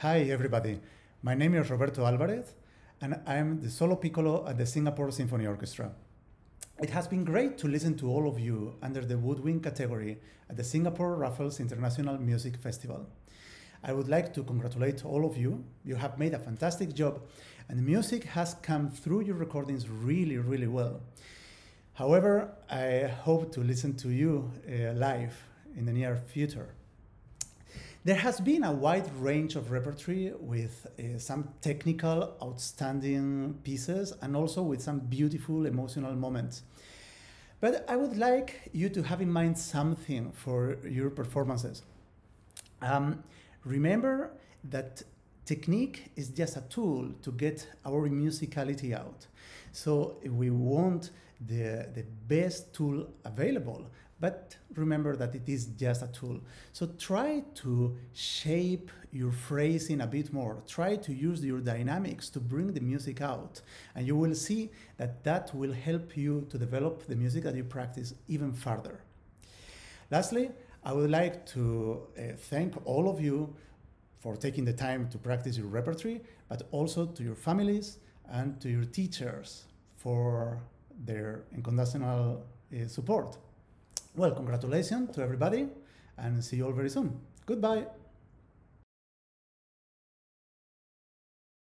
Hi, everybody. My name is Roberto Alvarez, and I am the solo piccolo at the Singapore Symphony Orchestra. It has been great to listen to all of you under the woodwind category at the Singapore Raffles International Music Festival. I would like to congratulate all of you. You have made a fantastic job, and music has come through your recordings really, really well. However, I hope to listen to you uh, live in the near future. There has been a wide range of repertory with uh, some technical, outstanding pieces and also with some beautiful emotional moments. But I would like you to have in mind something for your performances. Um, remember that technique is just a tool to get our musicality out. So we want the, the best tool available, but remember that it is just a tool. So try to shape your phrasing a bit more. Try to use your dynamics to bring the music out. And you will see that that will help you to develop the music that you practice even further. Lastly, I would like to uh, thank all of you for taking the time to practice your repertory, but also to your families and to your teachers for their unconditional uh, support. Well, congratulations to everybody and see you all very soon. Goodbye.